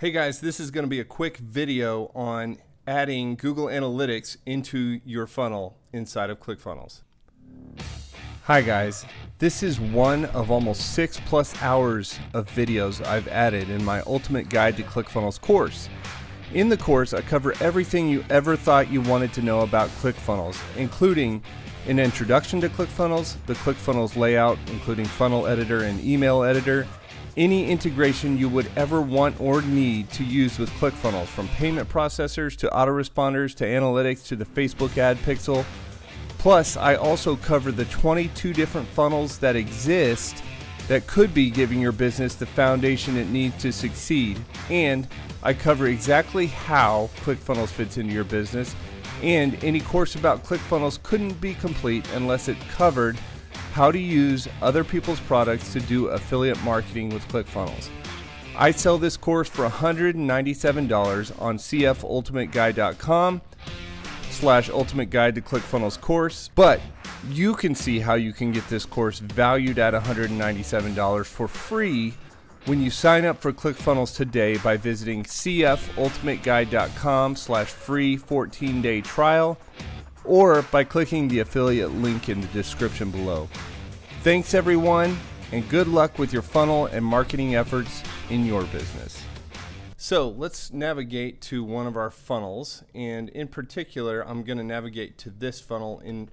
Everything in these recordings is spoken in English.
Hey guys, this is going to be a quick video on adding Google Analytics into your funnel inside of ClickFunnels. Hi guys, this is one of almost six plus hours of videos I've added in my Ultimate Guide to ClickFunnels course. In the course, I cover everything you ever thought you wanted to know about ClickFunnels, including an introduction to ClickFunnels, the ClickFunnels layout, including funnel editor and email editor, any integration you would ever want or need to use with ClickFunnels, from payment processors to autoresponders to analytics to the Facebook ad pixel. Plus, I also cover the 22 different funnels that exist that could be giving your business the foundation it needs to succeed. And I cover exactly how ClickFunnels fits into your business. And any course about ClickFunnels couldn't be complete unless it covered how to use other people's products to do affiliate marketing with ClickFunnels. I sell this course for $197 on cfultimateguide.com slash ultimate guide to ClickFunnels course, but you can see how you can get this course valued at $197 for free when you sign up for ClickFunnels today by visiting cfultimateguide.com slash free 14-day trial or by clicking the affiliate link in the description below. Thanks everyone, and good luck with your funnel and marketing efforts in your business. So let's navigate to one of our funnels, and in particular, I'm going to navigate to this funnel in,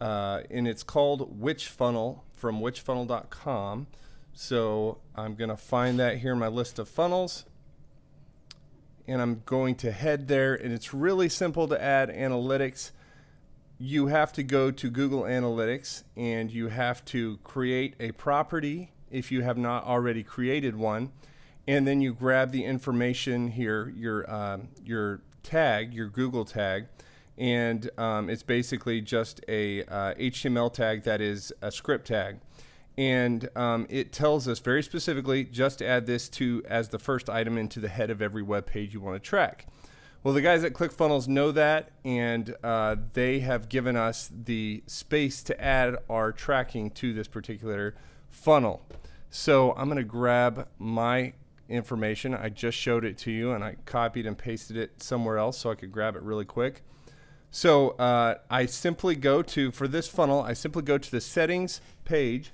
uh, and it's called Which Funnel from WhichFunnel.com. So I'm going to find that here in my list of funnels, and I'm going to head there, and it's really simple to add analytics you have to go to Google Analytics and you have to create a property if you have not already created one. And then you grab the information here, your, uh, your tag, your Google tag, and um, it's basically just a uh, HTML tag that is a script tag. And um, it tells us very specifically just to add this to as the first item into the head of every web page you want to track. Well, the guys at ClickFunnels know that, and uh, they have given us the space to add our tracking to this particular funnel. So I'm going to grab my information. I just showed it to you, and I copied and pasted it somewhere else so I could grab it really quick. So uh, I simply go to, for this funnel, I simply go to the settings page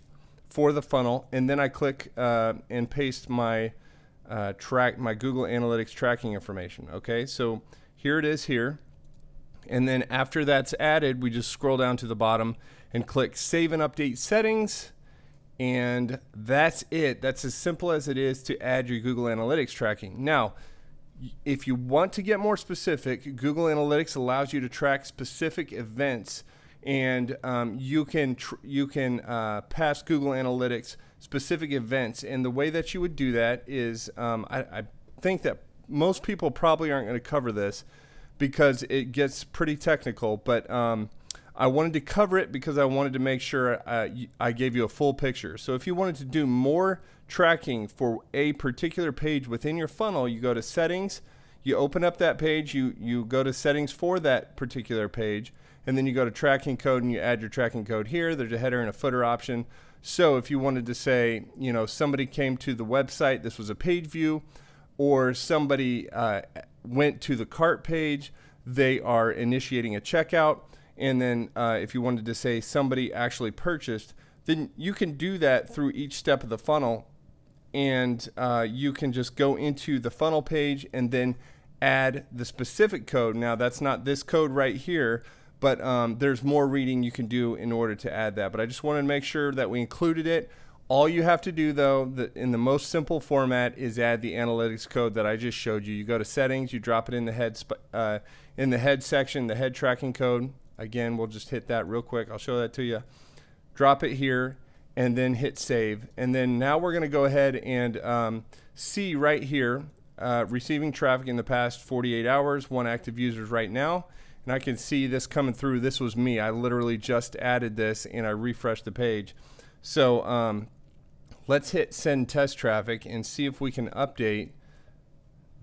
for the funnel, and then I click uh, and paste my uh, track my Google Analytics tracking information. Okay, so here it is here. And then after that's added, we just scroll down to the bottom and click Save and Update Settings. And that's it. That's as simple as it is to add your Google Analytics tracking. Now, if you want to get more specific, Google Analytics allows you to track specific events, and um, you can you can uh, pass Google Analytics specific events. And the way that you would do that is, um, I, I think that most people probably aren't going to cover this because it gets pretty technical, but um, I wanted to cover it because I wanted to make sure I gave you a full picture. So if you wanted to do more tracking for a particular page within your funnel, you go to settings, you open up that page, you, you go to settings for that particular page, and then you go to tracking code and you add your tracking code here. There's a header and a footer option. So if you wanted to say, you know, somebody came to the website, this was a page view, or somebody uh, went to the cart page, they are initiating a checkout. And then uh, if you wanted to say somebody actually purchased, then you can do that through each step of the funnel. And uh, you can just go into the funnel page and then add the specific code. Now, that's not this code right here but um, there's more reading you can do in order to add that. But I just wanted to make sure that we included it. All you have to do though, the, in the most simple format, is add the analytics code that I just showed you. You go to settings, you drop it in the head uh, in the head section, the head tracking code. Again, we'll just hit that real quick. I'll show that to you. Drop it here, and then hit save. And then now we're going to go ahead and um, see right here, uh, receiving traffic in the past 48 hours, one active users right now and I can see this coming through. This was me. I literally just added this and I refreshed the page. So um, let's hit send test traffic and see if we can update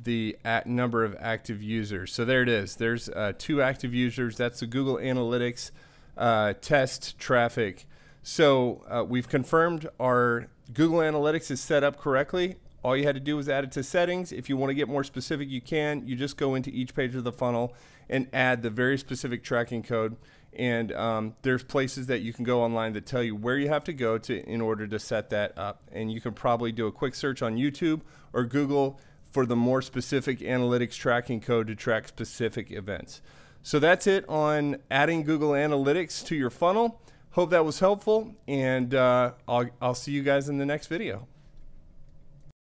the number of active users. So there it is. There's uh, two active users. That's the Google Analytics uh, test traffic. So uh, we've confirmed our Google Analytics is set up correctly. All you had to do was add it to settings. If you want to get more specific, you can. You just go into each page of the funnel and add the very specific tracking code. And um, there's places that you can go online that tell you where you have to go to in order to set that up. And you can probably do a quick search on YouTube or Google for the more specific analytics tracking code to track specific events. So that's it on adding Google Analytics to your funnel. Hope that was helpful, and uh, I'll, I'll see you guys in the next video.